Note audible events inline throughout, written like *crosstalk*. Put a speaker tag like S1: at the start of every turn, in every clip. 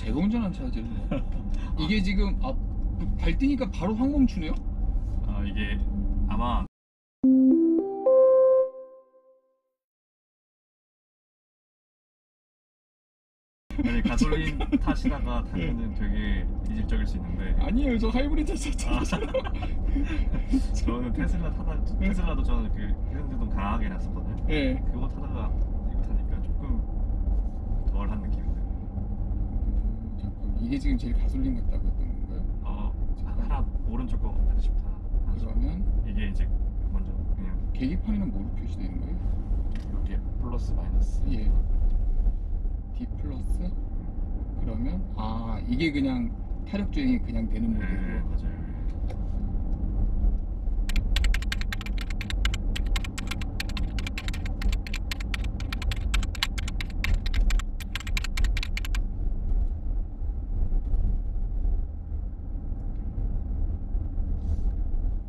S1: 제가 운전한 차야 제일. 이게 지금 아, 발 뛰니까 바로 확 멈추네요?
S2: 아 이게 아마 아니 *laughs* 가솔린 타시다가 타면은 되게 이질적일 수 있는데
S1: 아니에요 저 하이브리드 차
S2: 아. *laughs* 저는 테슬라 타다 테슬라도 저는 그 회전제동 강하게 놨었거든요.
S1: 예.
S2: 그거 타다가 이거 타니까 조금 덜한.
S1: 잠깐 이게 지금 제일 가솔린 같다고 했던 건가요?
S2: 어 하나 오른쪽 거 싶다.
S1: 그러면
S2: 이게 이제 먼저 그냥
S1: 계기판에는 뭐로 표시되는 거예요?
S2: 여기에 플러스 마이너스.
S1: 예. D 플러스 그러면 아 이게 그냥 타력 주행이 그냥 되는
S2: 네
S1: 모델이고
S2: 맞아요.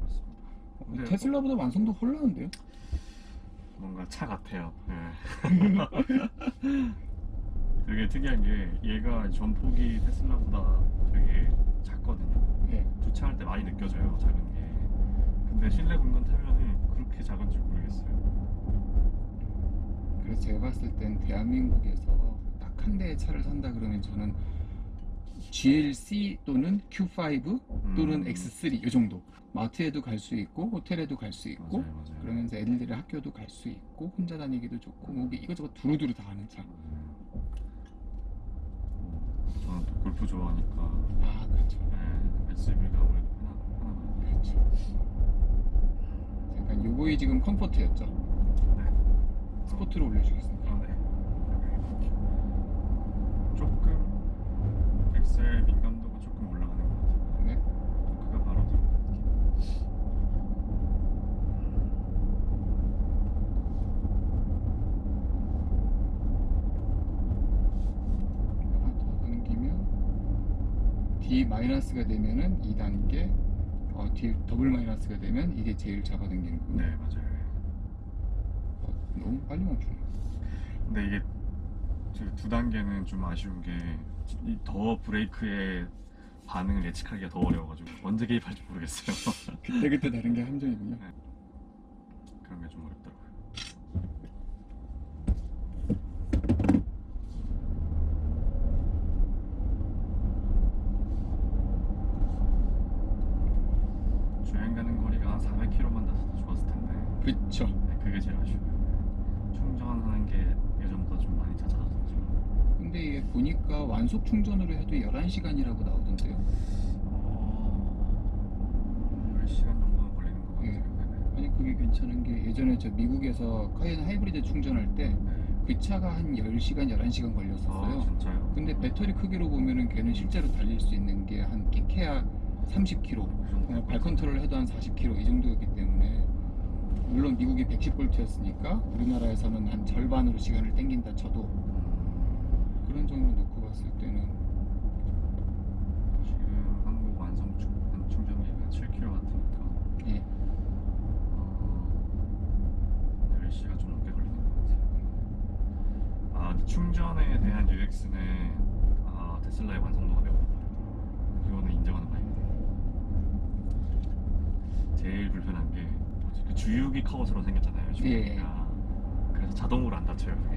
S2: 맞습니다. 근데
S1: 테슬라보다 완성도 홀라는데요?
S2: 뭔가 차 같아요. 예. *laughs* 되게 특이한 게 얘가 전폭이 테슬라보다 되게 작거든요.
S1: 예.
S2: 주차할 때 많이 느껴져요, 작은 게. 근데 실내 공간 타면은 그렇게 작은지 모르겠어요.
S1: 그래서 제가 봤을 땐 대한민국에서 딱 한 대의 차를 산다 그러면 저는 GLC 또는 Q5 또는
S2: 음.
S1: X3 이 정도 마트에도 갈 수 있고 호텔에도 갈 수 있고
S2: 맞아요, 맞아요.
S1: 그러면서 애들들이 학교도 갈 수 있고 혼자 다니기도 좋고 뭐 이것저것 두루두루 다 하는 차.
S2: 음. 저는 또 골프 좋아하니까
S1: 아 그렇죠.
S2: 예, SUV가 아무래도 편하, 편하다.
S1: 그렇죠. 잠깐 요거이 지금 comfort였죠.
S2: 네.
S1: sport로 올려주겠습니다.
S2: 아, 네. 조금 엑셀 민감도가 조금 올라가는 것 같아요.
S1: 네.
S2: 그가 바로 좀
S1: 하나 더 넘기면 D 마이너스가 되면은 2단계 어, D 더블 마이너스가 되면 이게 제일 잡아당기는 거군요.
S2: 네 맞아요.
S1: 어, 너무 빨리 멈추네.
S2: 근데 이게 저 두 단계는 좀 아쉬운 게 더 브레이크의 반응을 예측하기가 더 어려워가지고 언제 개입할지 모르겠어요. *laughs*
S1: 그때 그때 다른 게 함정이군요.
S2: 그런 게 좀 어렵더라고요. 주행 가는 거리가 한 400km만 갔어도 좋았을 텐데
S1: 그쵸.
S2: 네, 그게 제일 아쉬워요. 충전하는 게 예전보다 좀 많이 잦아졌죠.
S1: 근데 이게 보니까 완속 충전으로 해도 11시간이라고 나오던데요.
S2: 어... 10시간 정도는 걸리는 것 같아요.
S1: 예.
S2: 네네.
S1: 아니 그게 괜찮은 게 예전에 저 미국에서 카이엔 하이브리드 충전할 때 그 차가 한 10시간, 11시간
S2: 아
S1: 걸렸었어요.
S2: 진짜요?
S1: 근데 배터리 크기로 보면은 걔는 실제로 달릴 수 있는 게 한 끼케야 30km,
S2: 그 정도.
S1: 그냥 발 컨트롤 해도 한 40km 이 정도였기 때문에 물론 미국이 110V였으니까 우리나라에서는 한 절반으로 시간을 땡긴다 쳐도
S2: 음,
S1: 그런 정도 놓고 봤을 때는
S2: 지금 한국 완성 충, 충전기가 7kg 같으니까
S1: 예,
S2: 어, 10시가 좀 넘게 걸리는 것 같아요. 아, 충전에 대한 UX는 아, 테슬라의 완성도가 매우 높아요. 그거는 인정하는 바입니다. 제일 불편한 게 뭐지? 그 주유기 커버처럼 생겼잖아요. 주유기가. 그래서 자동으로 안 닫혀요. 그게.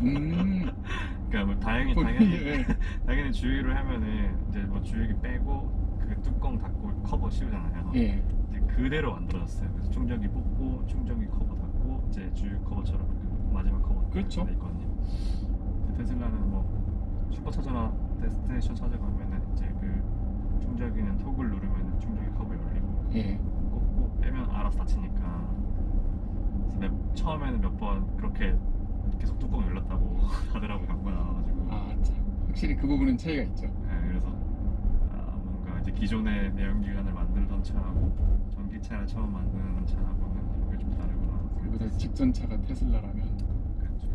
S1: 음, *laughs*
S2: 그러니까 뭐 당연히
S1: 예. *laughs*
S2: 당연히 주유를 하면은 이제 뭐 주유기 빼고 그 뚜껑 닫고 커버 씌우잖아요.
S1: 예,
S2: 이제 그대로 만들어졌어요. 그래서 충전기 뽑고 충전기 커버 닫고 이제 주유 커버처럼 그 마지막 커버
S1: 그렇죠.
S2: 돼 있거든요. 테슬라는 뭐 슈퍼차저나 destination 찾아 가면은 이제 그 충전기는 톡을 누르면은 충전기 커버 열리고
S1: 예.
S2: 빼면 알아서 닫히니까 그래서 몇, 처음에는 몇 번 그렇게 계속 뚜껑 열렸다고 *laughs* 하더라고 경고 나와가지고
S1: 아, 참. 확실히 그 부분은 차이가 있죠.
S2: 네, 그래서 아, 뭔가 이제 기존의 내연기관을 만들던 차하고 전기차를 처음 만드는 차하고는 이게 좀 다르구나.
S1: 그보다 직전 차가 테슬라라면
S2: 그렇죠.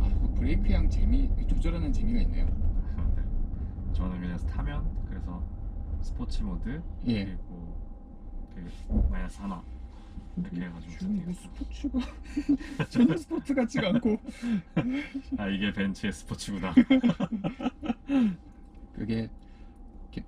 S1: 아, 그 브레이크 양 재미 조절하는 재미가 있네요. *laughs*
S2: 네. 저는 그냥 타면 스포츠 모드
S1: 예.
S2: 그리고 그 마이너스 하나 이렇게 해가지고
S1: 지금 뭐. 스포츠가 *laughs* 전혀 스포츠 같지가 않고
S2: 아 이게 벤츠의 스포츠구나. *laughs*
S1: 그게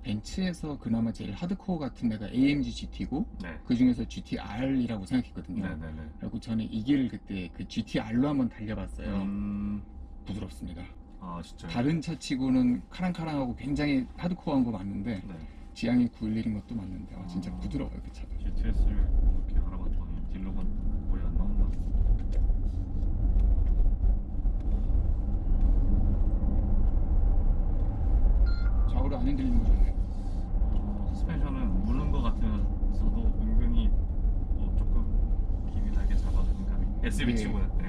S1: 벤츠에서 그나마 제일 하드코어 같은 데가 AMG GT고
S2: 네.
S1: 그 중에서 GTR이라고 생각했거든요.
S2: 네네네.
S1: 그리고 저는 이 길을 그때 그 GTR로 한번 달려봤어요.
S2: 음,
S1: 부드럽습니다.
S2: 아 진짜.
S1: 다른 차 치고는 카랑카랑하고 굉장히 하드코어한 거 맞는데
S2: 네.
S1: 지향이 911인 것도 맞는데 어, 진짜
S2: 아.
S1: 부드러워요 그 차도.
S2: GTS를 이렇게 알아봤더니 딜러가 거의 안 나온다.
S1: 좌우로 안 흔들리는 거 좋네요.
S2: 어, 서스펜션은 무는 것 같으면서도 은근히 뭐 조금 힘이 나게 잡아주는 감이. SUV
S1: 네.
S2: 치고는. 네.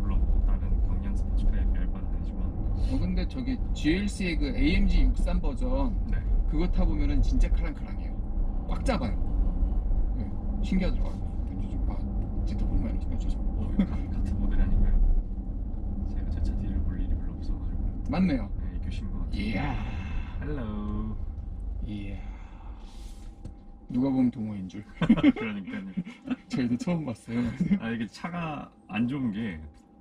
S2: 물론 뭐 다른 경량 스포츠카에 비할 바는 아니지만.
S1: 어 근데 저기 GLC의 그 AMG 63 버전
S2: 네.
S1: 그거 타보면은 진짜 카랑카랑해요. 꽉 잡아요. 네, 신기하더라고요. 아, 진짜 있지만 저
S2: 어, 같은 모델 아닌가요? 제가 제 차 뒤를 볼 일이 별로 없어가지고.
S1: 맞네요.
S2: 네, EQC신 것 같아요.
S1: 이야,
S2: hello.
S1: 이야. 누가 보면 동호인 줄. *laughs*
S2: 그러니까요. *laughs*
S1: 저희도 처음 봤어요.
S2: 아 이게 차가 안 좋은 게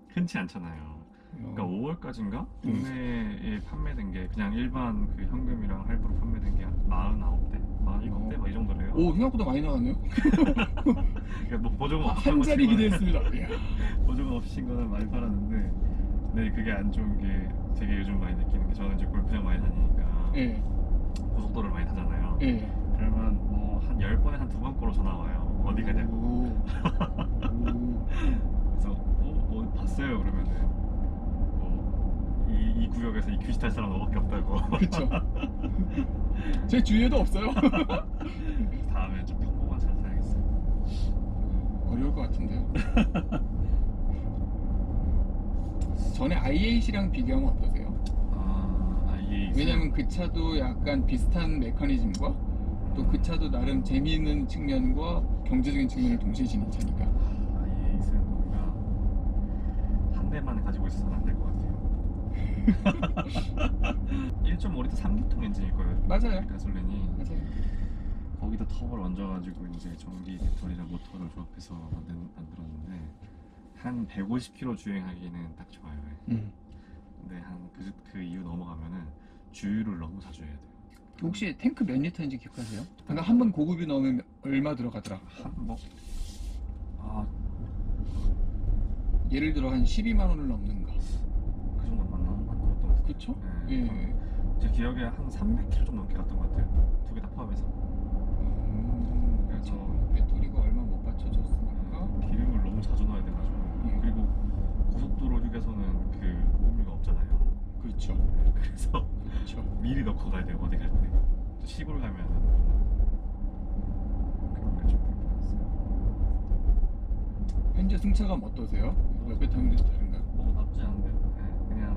S2: 흔치 않잖아요. 그러니까 5월까지인가 국내에 판매된 게 그냥 일반 그 현금이랑 할부로 판매된 게한 49대, 47대 막 이 정도래요.
S1: 오 생각보다 많이 나왔네요. *laughs*
S2: 그러니까 뭐 보조금 없이
S1: 한 자리 기대했습니다. *laughs* 이야.
S2: 보조금 없이 친 거는 많이 팔았는데, 네 그게 안 좋은 게 되게 요즘 많이 느끼는 게 저는 이제 골프장 많이 다니니까
S1: 예,
S2: 고속도로를 많이 타잖아요.
S1: 예.
S2: 그러면 뭐 한 10번에 한 두번 꼴로 전화 와요. 어디 가냐고.
S1: 오. 오. *laughs*
S2: 그래서 어, 어 봤어요 그러면은 뭐 이 이 구역에서 이 퀴즈 탈 사람 너밖에 없다고.
S1: 그쵸. *laughs* 제 주위에도 없어요.
S2: 다음에 좀 평범한 잘 타야겠어요.
S1: 어려울 것 같은데요. *laughs* 전에 i8이랑 비교하면 어떠세요?
S2: 아, 이게
S1: 왜냐면 그 차도 약간 비슷한 메커니즘과 또 그 차도 나름 재미있는 측면과 경제적인 측면을 동시에 지닌 차니까.
S2: i8은 뭔가 한 대만 가지고 있어서는 안될 것 같아요. *laughs* 1.5리터 3기통 엔진일 거예요.
S1: 맞아요.
S2: 가솔린이
S1: 맞아요.
S2: 거기다 터보를 얹어가지고 이제 전기 배터리랑 모터를 조합해서 만든, 만들었는데 한 150km 주행하기는 딱 좋아요.
S1: 음.
S2: 근데 한그 그 이후 넘어가면은 주유를 너무 자주 해야 돼요.
S1: 혹시 탱크 몇 리터인지 기억하세요? 그러니까 한 번 고급이 넣으면 얼마 들어가더라?
S2: 한 뭐 아,
S1: 예를 들어 한 12만 원을 넘는가?
S2: 그 정도 맞나? 맞던 것 같아요.
S1: 그쵸?
S2: 네.
S1: 예.
S2: 제 기억에 한 300km 좀 넘게 갔던 것 같아요. 두 개 다 포함해서.
S1: 음,
S2: 그래서
S1: 배터리가 얼마 못 받쳐줬으니까.
S2: 기름을 너무 자주 넣어야 돼가지고.
S1: 예.
S2: 그리고 고속도로 휴게소는 그 보험료가 없잖아요.
S1: 그렇죠.
S2: 그래서
S1: 그렇죠.
S2: 미리 넣고 가야 돼요. 어디 갈 때. 또 시골 가면은 그런 게 좀 불편했어요.
S1: 현재 승차감 어떠세요? 옆에 타면 다른가요?
S2: 뭐 나쁘지 않은데. 네, 그냥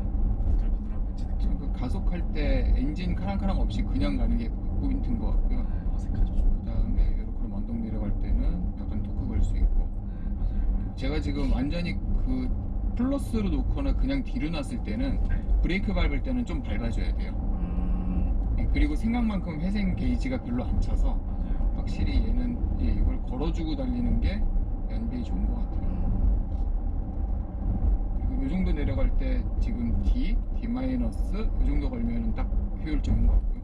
S2: 부들부들한 벤치 느낌.
S1: 그 가속할 때 엔진 카랑카랑 없이 그냥 가는 게 포인트인 것 같고요.
S2: 네, 어색하죠 좀.
S1: 그 다음에 이렇게 언덕 내려갈 때는 약간 토크 걸 수 있고.
S2: 네, 맞아요.
S1: 제가 지금 완전히 그 플러스로 놓거나 그냥 뒤로 놨을 때는
S2: 네.
S1: 브레이크 밟을 때는 좀 밟아줘야 돼요.
S2: 음,
S1: 예, 그리고 생각만큼 회생 게이지가 별로 안 차서
S2: 맞아요.
S1: 확실히 얘는 예, 이걸 걸어주고 달리는 게 연비에 좋은 것 같아요.
S2: 음,
S1: 그리고 이 정도 내려갈 때 지금 D 마이너스 이 정도 걸면은 딱 효율적인 것 같고요.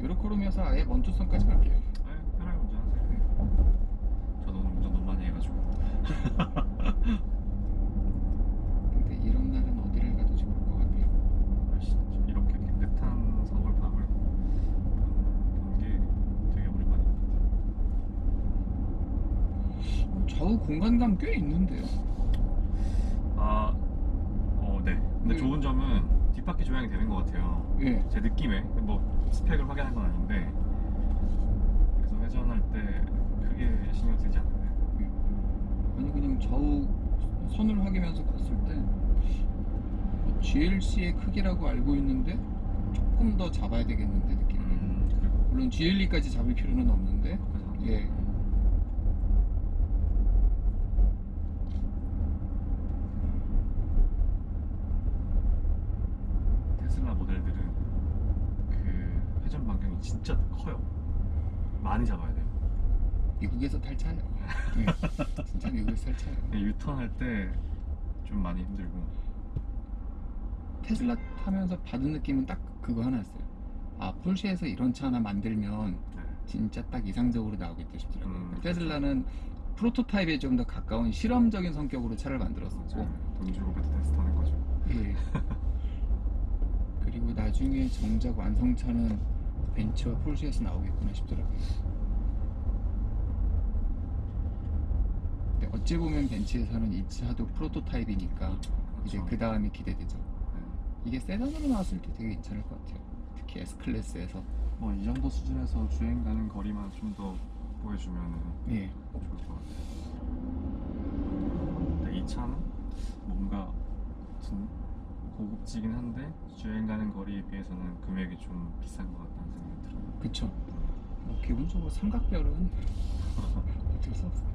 S1: 이렇게 그러면서 아예 먼투선까지 갈게요.
S2: 네, 편하게 운전하세요. 저도 오늘 운전 너무 많이 해가지고. *laughs*
S1: 근데 이런 날은 어디를 가도 좋을 것 같아요.
S2: 훨씬 좀 이렇게 깨끗한 서울 밤을 본 게 되게 오랜만인 것 같아요.
S1: 좌우 공간감 꽤 있는데요.
S2: 아, 어, 네. 근데
S1: 네.
S2: 좋은 점은 뒷바퀴 조향이 되는 것 같아요.
S1: 예.
S2: 제 느낌에 뭐 스펙을 확인한 건 아닌데 그래서 회전할 때 크게 신경 쓰지 않는데
S1: 아니 그냥 좌우 선을 확인하면서 봤을 때 GLC의 크기라고 알고 있는데 조금 더 잡아야 되겠는데 느낌이.
S2: 음, 그리고
S1: 물론 GLE까지 잡을 필요는 없는데
S2: 그 래서
S1: 예.
S2: 테슬라 모델들은 진짜 커요. 많이 잡아야 돼요.
S1: 미국에서 탈차요. 네, *laughs* 진짜 미국에서 탈차요.
S2: 유턴할 때 좀 많이 힘들고
S1: 테슬라 타면서 받은 느낌은 딱 그거 하나였어요. 아 폴쉐에서 이런 차 하나 만들면
S2: 네.
S1: 진짜 딱 이상적으로 나오겠다 싶더라고요.
S2: 음,
S1: 테슬라는 프로토타입에 좀 더 가까운 실험적인 성격으로 차를 만들었었고.
S2: 돈 주고 베타 테스트 하는 거죠.
S1: 예. *laughs* 그리고 나중에 정작 완성차는 벤츠와 폴쉐에서 나오겠구나 싶더라고요. 근데 어찌 보면 벤츠에서는 이 차도 프로토타입이니까 이제
S2: 그렇죠.
S1: 그 다음이 기대되죠.
S2: 네.
S1: 이게 세단으로 나왔을 때 되게 괜찮을 것 같아요. 특히 S 클래스에서.
S2: 뭐 이 정도 수준에서 주행 가는 거리만 좀 더 보여주면은
S1: 예.
S2: 좋을 것 같아요. 근데 이 차는 뭔가 진 고급지긴 한데 주행 가는 거리에 비해서는 금액이 좀 비싼 것 같다는 생각이 들어요.
S1: 그쵸. 뭐 기본적으로 삼각별은 *laughs* 어쩔 수 없어요.